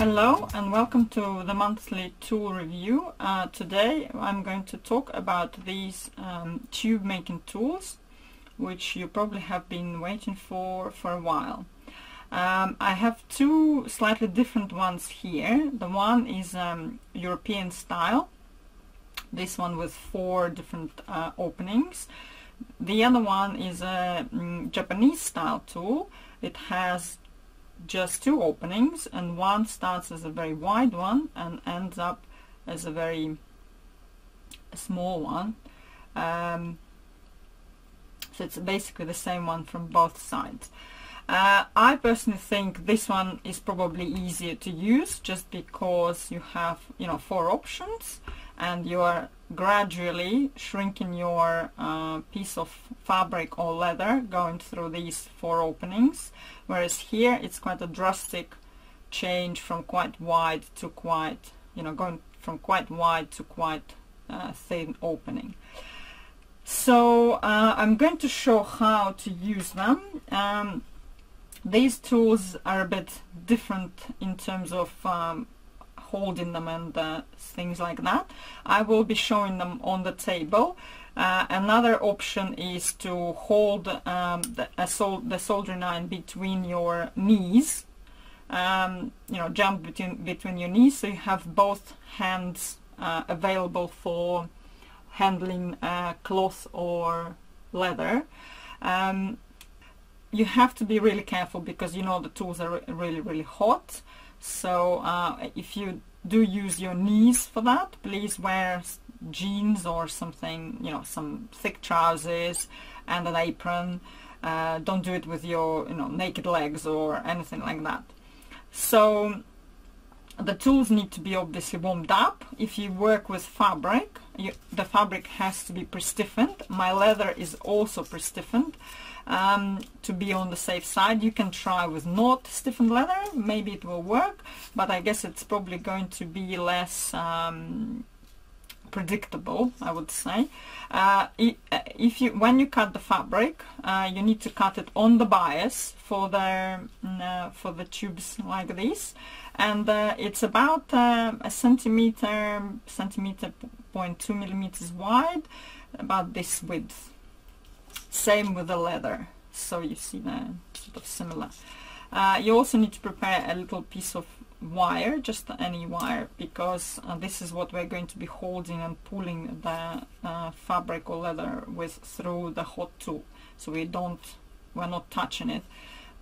Hello and welcome to the monthly tool review. Uh, today I'm going to talk about these um, tube making tools which you probably have been waiting for for a while. Um, I have two slightly different ones here. The one is um, European style, this one with four different uh, openings. The other one is a mm, Japanese style tool. It has just two openings and one starts as a very wide one and ends up as a very small one. Um, so it's basically the same one from both sides. Uh, I personally think this one is probably easier to use just because you have you know four options and you are gradually shrinking your uh, piece of fabric or leather going through these four openings whereas here it's quite a drastic change from quite wide to quite you know going from quite wide to quite uh, thin opening. So uh, I'm going to show how to use them. Um, these tools are a bit different in terms of um, holding them and uh, things like that. I will be showing them on the table. Uh, another option is to hold um, the, sol the soldering iron between your knees. Um, you know, jump between between your knees, so you have both hands uh, available for handling uh, cloth or leather. Um, you have to be really careful because you know the tools are really really hot so uh, if you do use your knees for that please wear jeans or something you know some thick trousers and an apron. Uh, don't do it with your you know naked legs or anything like that. So the tools need to be obviously warmed up. If you work with fabric you, the fabric has to be pre-stiffened. My leather is also pre-stiffened um, to be on the safe side. You can try with not stiffened leather, maybe it will work, but I guess it's probably going to be less um, predictable, I would say. Uh, if you, when you cut the fabric, uh, you need to cut it on the bias for the mm, uh, for the tubes like this, and uh, it's about uh, a centimeter, centimeter point two millimeters wide, about this width. Same with the leather. So you see the sort of similar. Uh, you also need to prepare a little piece of wire, just any wire, because uh, this is what we're going to be holding and pulling the uh, fabric or leather with through the hot tool. So we don't, we're not touching it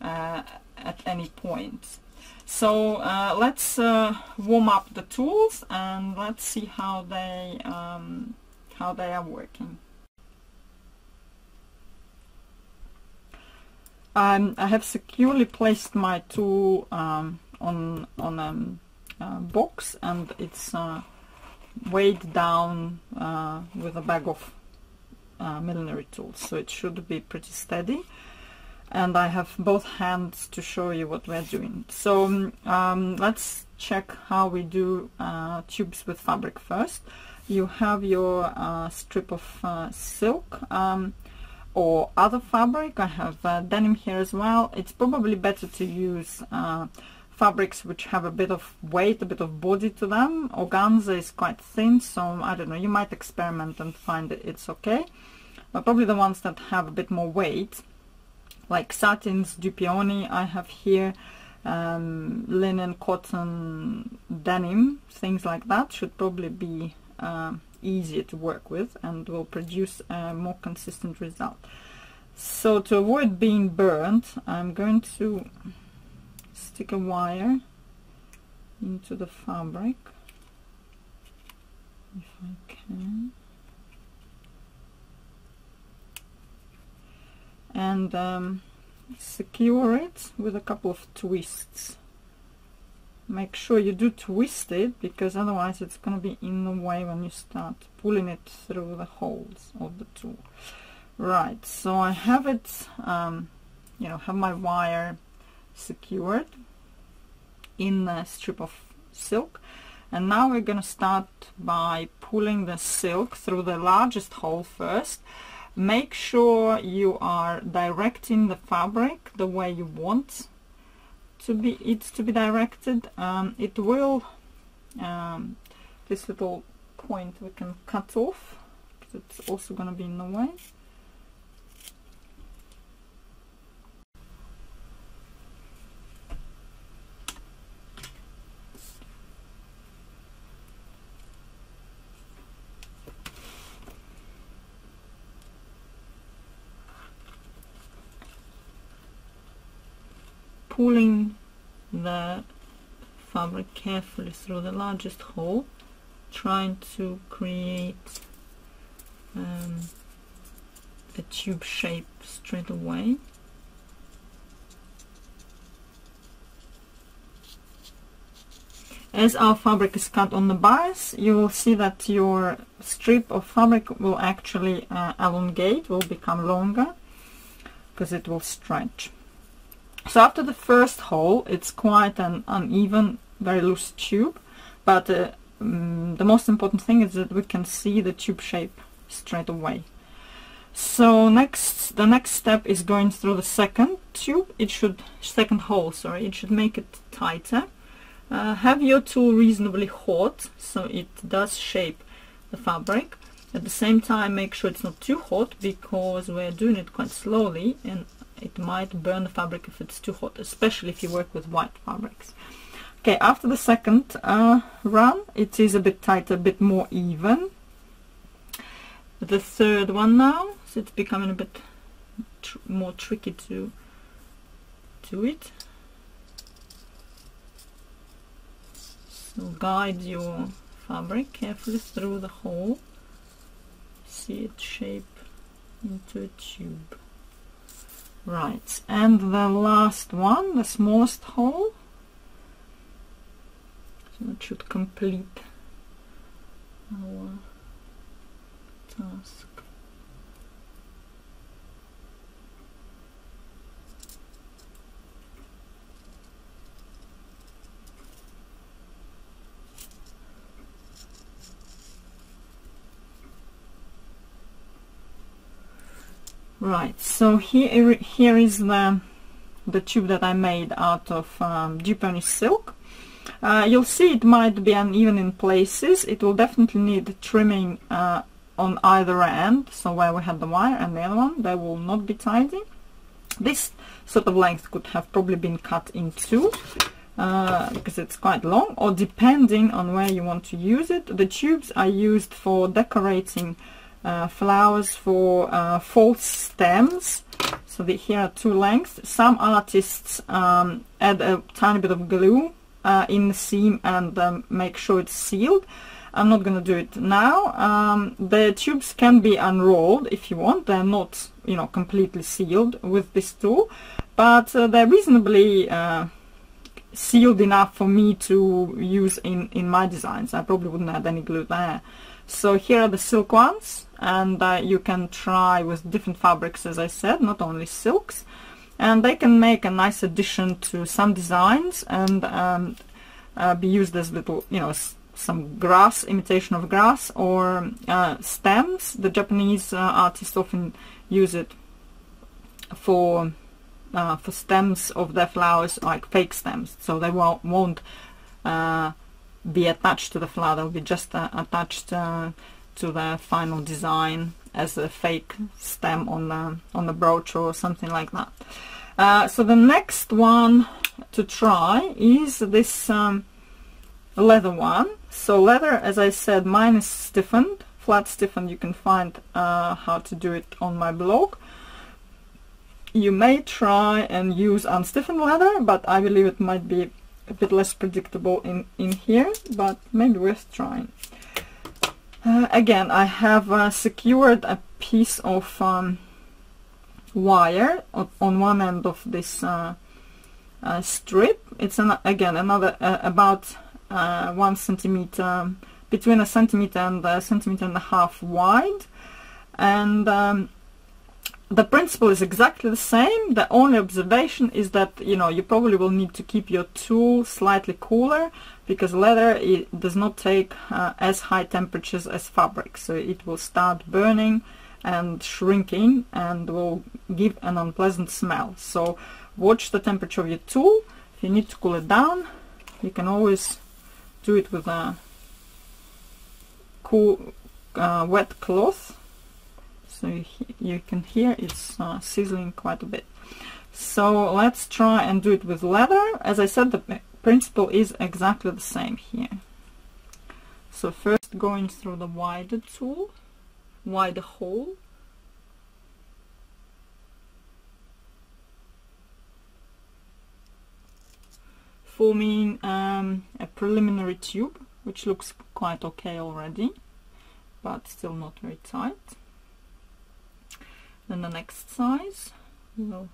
uh, at any point. So uh, let's uh, warm up the tools and let's see how they um, how they are working. Um, I have securely placed my tool um, on on a uh, box and it's uh, weighed down uh, with a bag of uh, millinery tools. So it should be pretty steady. And I have both hands to show you what we're doing. So um, let's check how we do uh, tubes with fabric first. You have your uh, strip of silk. Um, or other fabric. I have uh, denim here as well. It's probably better to use uh, fabrics which have a bit of weight, a bit of body to them. Organza is quite thin, so I don't know, you might experiment and find it's okay. But probably the ones that have a bit more weight, like satins, Dupioni I have here, um, linen, cotton, denim, things like that should probably be uh, easier to work with and will produce a more consistent result. So to avoid being burnt, I'm going to stick a wire into the fabric if I can and um, secure it with a couple of twists make sure you do twist it because otherwise it's going to be in the way when you start pulling it through the holes of the tool. Right so I have it um, you know have my wire secured in a strip of silk. And now we're going to start by pulling the silk through the largest hole first. Make sure you are directing the fabric the way you want to be it's to be directed um, it will um, this little point we can cut off because it's also going to be in the way pulling the fabric carefully through the largest hole trying to create um, a tube shape straight away As our fabric is cut on the bias, you will see that your strip of fabric will actually uh, elongate, will become longer, because it will stretch. So after the first hole, it's quite an uneven, very loose tube, but uh, um, the most important thing is that we can see the tube shape straight away. So next, the next step is going through the second tube. It should second hole, sorry. It should make it tighter. Uh, have your tool reasonably hot, so it does shape the fabric. At the same time, make sure it's not too hot because we're doing it quite slowly, and it might burn the fabric if it's too hot, especially if you work with white fabrics. Okay, after the second uh, run, it is a bit tighter, a bit more even. The third one now, so it's becoming a bit tr more tricky to do it. So guide your fabric carefully through the hole. See it shape into a tube. Right, and the last one, the smallest hole. So that should complete our task. Right, so here here is the the tube that I made out of um, Japanese silk. Uh, you'll see it might be uneven in places. It will definitely need trimming uh, on either end, so where we had the wire and the other one, they will not be tidy. This sort of length could have probably been cut in two uh, because it's quite long, or depending on where you want to use it. The tubes are used for decorating uh, flowers for uh, false stems. So the, here are two lengths. Some artists um, add a tiny bit of glue uh, in the seam and um, make sure it's sealed. I'm not going to do it now. Um, the tubes can be unrolled if you want. They're not, you know, completely sealed with this tool, but uh, they're reasonably uh, sealed enough for me to use in, in my designs. I probably wouldn't add any glue there. So here are the silk ones and uh, you can try with different fabrics as I said, not only silks. And they can make a nice addition to some designs and um, uh, be used as little, you know, some grass, imitation of grass or uh, stems. The Japanese uh, artists often use it for uh, for stems of their flowers, like fake stems, so they won't, won't uh, be attached to the flower, they'll be just uh, attached to the final design as a fake stem on the, on the brooch or something like that. Uh, so the next one to try is this um, leather one. So leather, as I said, mine is stiffened, flat stiffened. You can find uh, how to do it on my blog. You may try and use unstiffened leather, but I believe it might be a bit less predictable in, in here, but maybe worth trying. Uh, again, I have uh, secured a piece of um, wire on, on, one end of this uh, uh strip. It's an, again another uh, about uh, one centimeter, between a centimeter and a centimeter and a half wide, and um, the principle is exactly the same. The only observation is that you know you probably will need to keep your tool slightly cooler because leather it does not take uh, as high temperatures as fabric, so it will start burning and shrinking and will give an unpleasant smell. So watch the temperature of your tool. if you need to cool it down you can always do it with a cool uh, wet cloth so you, can hear it's uh, sizzling quite a bit. So let's try and do it with leather. As I said the principle is exactly the same here. So first going through the wider tool wider hole. Forming um, a preliminary tube which looks quite okay already but still not very tight then the next size we'll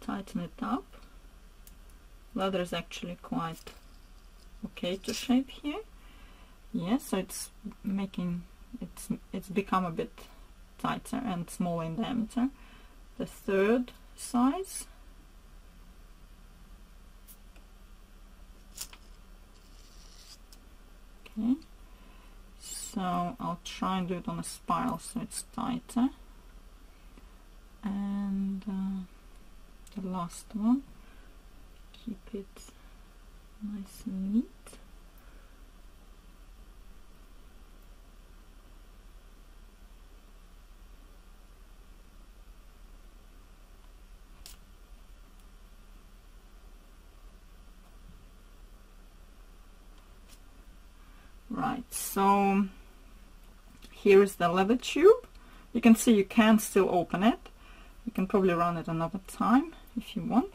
tighten it up. Leather is actually quite okay to shape here. Yes so it's making it's it's become a bit tighter and smaller in diameter. The third size okay. So I'll try and do it on a spiral so it's tighter and uh, the last one. Keep it nice and neat. Right so here is the leather tube. You can see you can still open it you can probably run it another time if you want.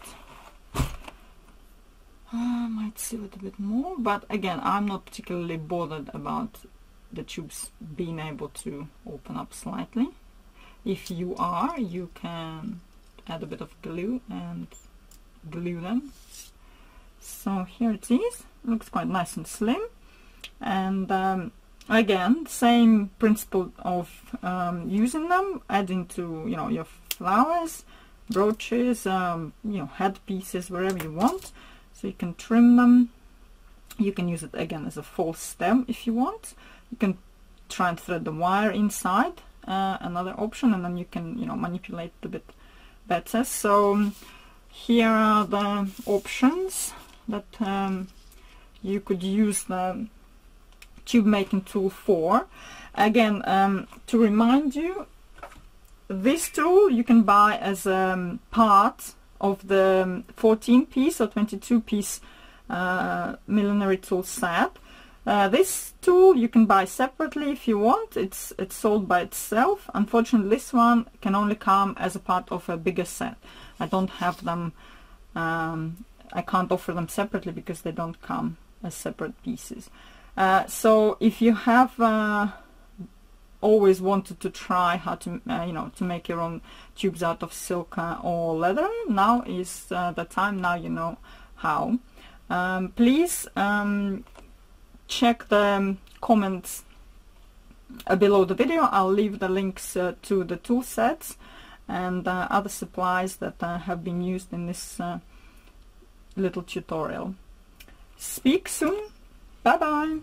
I might seal it a bit more but again I'm not particularly bothered about the tubes being able to open up slightly. If you are you can add a bit of glue and glue them. So here it is. Looks quite nice and slim. And um, again same principle of um, using them adding to you know your flowers brooches um, you know headpieces wherever you want. So you can trim them. You can use it again as a false stem if you want. You can try and thread the wire inside uh, another option and then you can you know manipulate a bit better. So um, here are the options that um, you could use the tube making tool for. Again, um, to remind you, this tool you can buy as a um, part of the 14 piece or 22 piece uh, millinery tool set. Uh, this tool you can buy separately if you want. It's it's sold by itself. Unfortunately, this one can only come as a part of a bigger set. I don't have them. Um, I can't offer them separately because they don't come as separate pieces. Uh, so if you have uh, always wanted to try how to uh, you know to make your own tubes out of silk uh, or leather. Now is uh, the time now you know how. Um, please um, check the comments below the video. I'll leave the links to the tool sets and other supplies that have been used in this little tutorial. Speak soon. Bye bye.